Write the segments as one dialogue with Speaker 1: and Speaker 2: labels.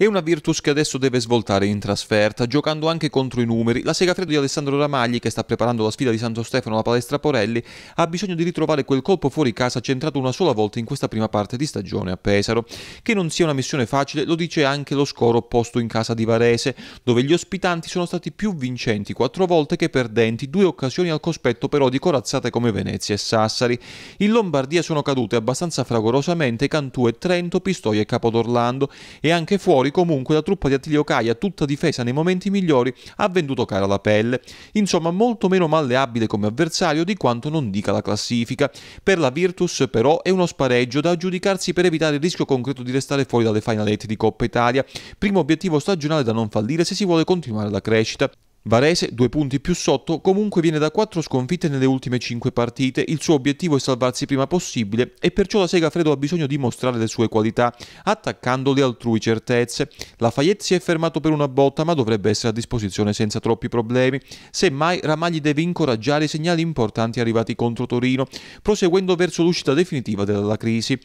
Speaker 1: È una Virtus che adesso deve svoltare in trasferta, giocando anche contro i numeri. La Segafredo di Alessandro Ramagli, che sta preparando la sfida di Santo Stefano alla palestra Porelli, ha bisogno di ritrovare quel colpo fuori casa centrato una sola volta in questa prima parte di stagione a Pesaro. Che non sia una missione facile lo dice anche lo score opposto in casa di Varese, dove gli ospitanti sono stati più vincenti quattro volte che perdenti, due occasioni al cospetto però di corazzate come Venezia e Sassari. In Lombardia sono cadute abbastanza fragorosamente Cantù e Trento, Pistoia e Capodorlando e anche fuori poi comunque la truppa di Attilio Caia, tutta difesa nei momenti migliori, ha venduto cara la pelle. Insomma, molto meno malleabile come avversario di quanto non dica la classifica. Per la Virtus, però, è uno spareggio da aggiudicarsi per evitare il rischio concreto di restare fuori dalle finalette di Coppa Italia, primo obiettivo stagionale da non fallire se si vuole continuare la crescita. Varese, due punti più sotto, comunque viene da quattro sconfitte nelle ultime cinque partite. Il suo obiettivo è salvarsi prima possibile e perciò la Segafredo ha bisogno di mostrare le sue qualità, attaccando le altrui certezze. La Fayette si è fermato per una botta, ma dovrebbe essere a disposizione senza troppi problemi. Semmai Ramagli deve incoraggiare i segnali importanti arrivati contro Torino, proseguendo verso l'uscita definitiva dalla crisi.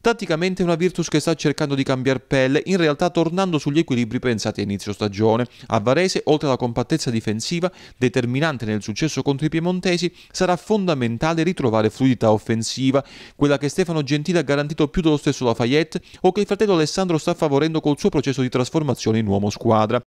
Speaker 1: Tatticamente una Virtus che sta cercando di cambiare pelle, in realtà tornando sugli equilibri pensati a inizio stagione. A Varese, oltre alla compattezza difensiva, determinante nel successo contro i piemontesi, sarà fondamentale ritrovare fluidità offensiva, quella che Stefano Gentile ha garantito più dello stesso Lafayette o che il fratello Alessandro sta favorendo col suo processo di trasformazione in uomo squadra.